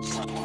Wow.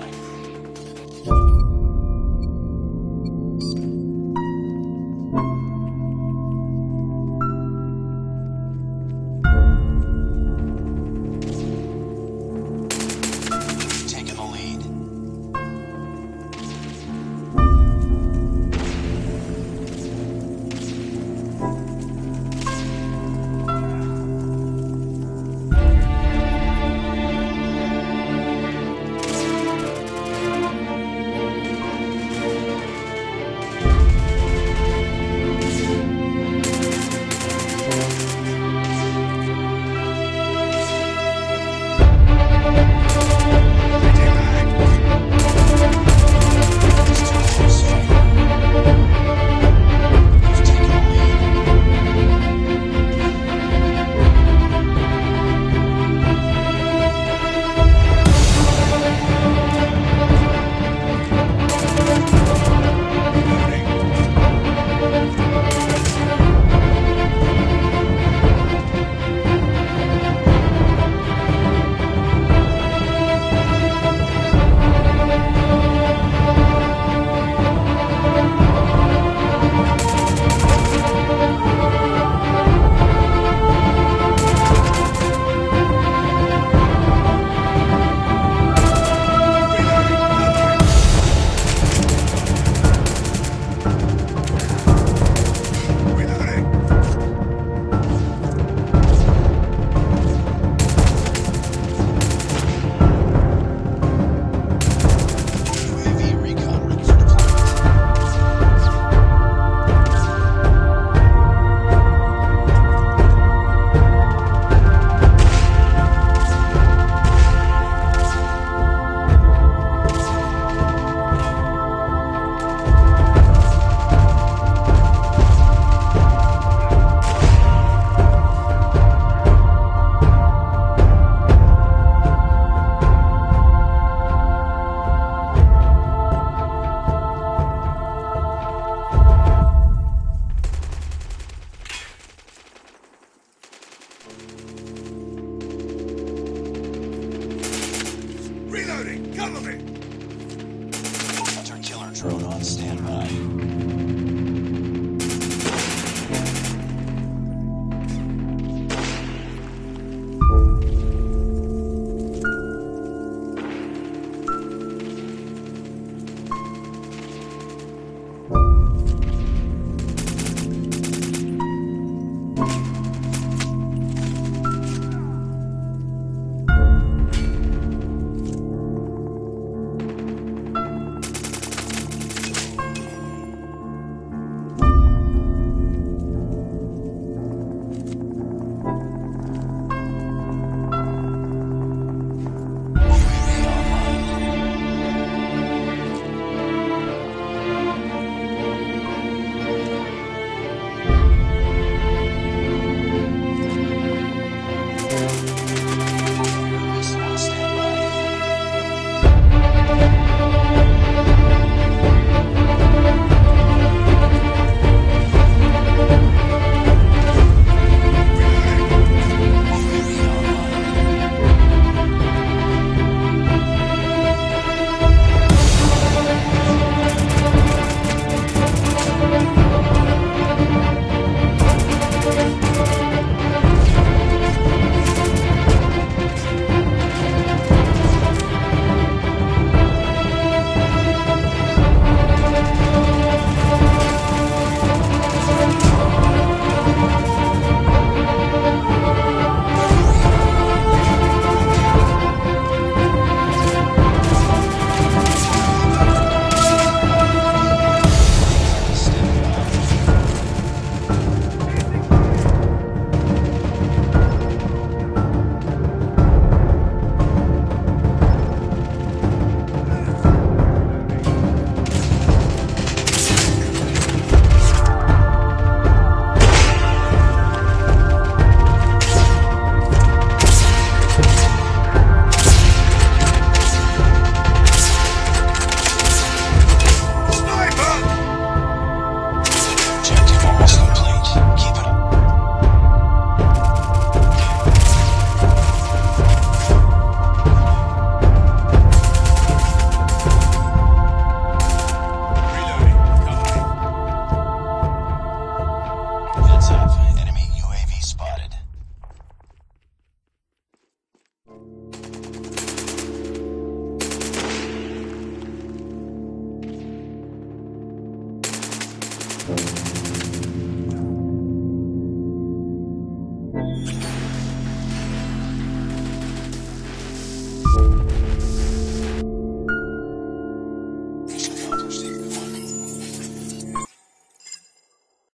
shooting! Cover me! Hunter killer drone on standby.